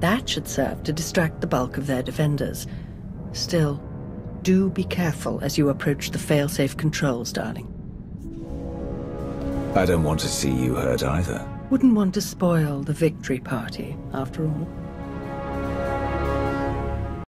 That should serve to distract the bulk of their defenders. Still, do be careful as you approach the failsafe controls, darling. I don't want to see you hurt either. Wouldn't want to spoil the victory party, after all.